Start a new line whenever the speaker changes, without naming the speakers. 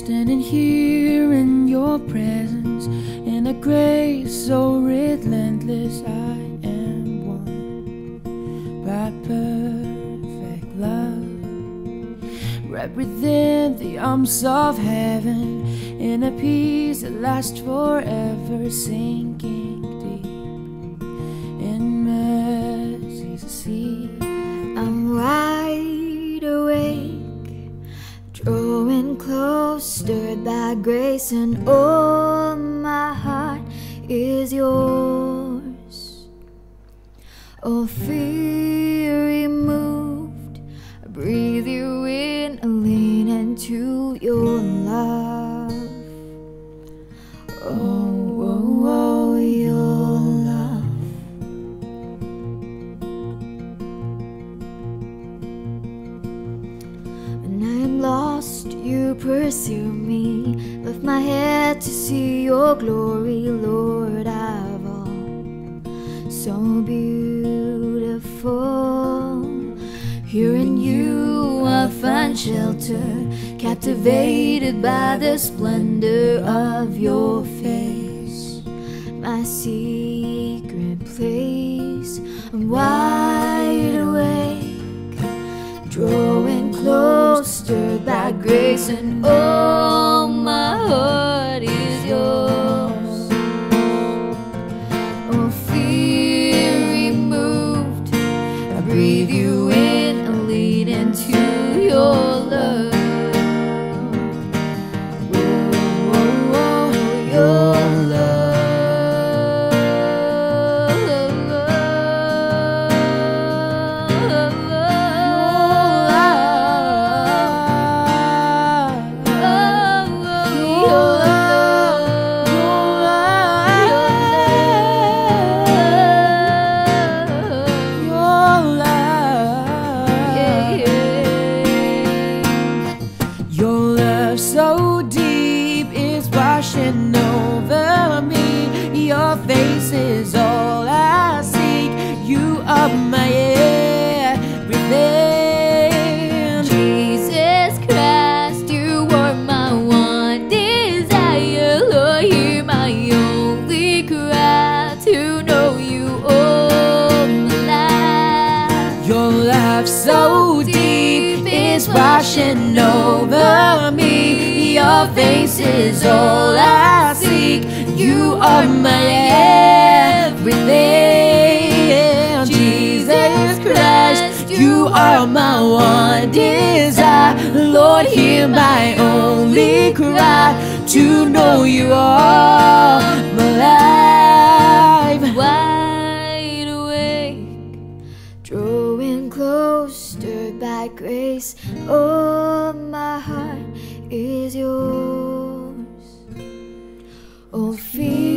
Standing here in your presence, in a grace so relentless, I am won by perfect love. Right within the arms of heaven, in a peace that lasts forever, sinking deep in mercy's sea.
By grace, and all my heart is yours. All fear removed, breathe lost, you pursue me. Lift my head to see your glory, Lord. I've all so beautiful. Here in you I find shelter, captivated by the splendor of your face. My secret grace, and all my heart
so deep is washing over me. Your face is all love so deep is washing over me. Your face is all I seek. You are my everything. Jesus Christ, you are my one desire. Lord, hear my only cry to know you all my
All Oh, my heart is yours. Oh, feel.